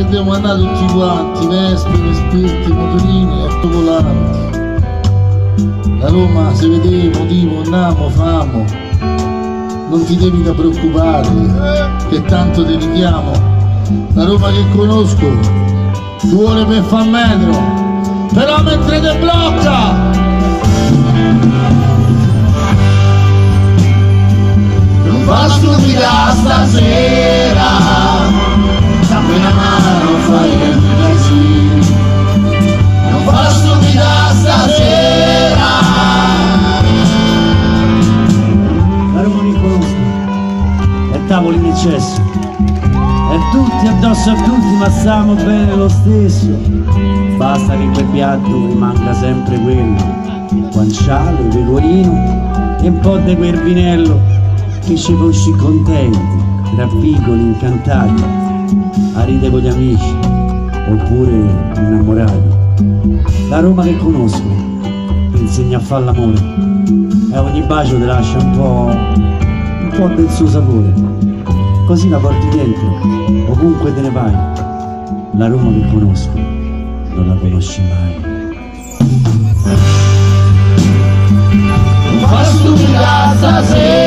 che devo andare tutti quanti, vespe, vespetti, motorini, autocolanti. La Roma se vede motivo, andiamo, famo. Non ti devi da preoccupare, che tanto ti richiamo. La Roma che conosco, vuole per far metro, però mentre te blocca fa stupida stasera non fa stupida stasera la Roma mi conosco è tavoli in eccesso e tutti addosso a tutti ma stiamo bene lo stesso. Basta che quel piatto rimanga sempre quello. Guanciale, pecorino e un po' di quel vinello che ci fossi contenti, tra piccoli incantati, a ridere con gli amici, oppure innamorati. La Roma che conosco ti insegna a fare l'amore e ogni bacio ti lascia un po', un po' del suo sapore. Così la porti dentro, ovunque te ne vai. La Roma che conosco non la conosci mai. Fa stupida stasera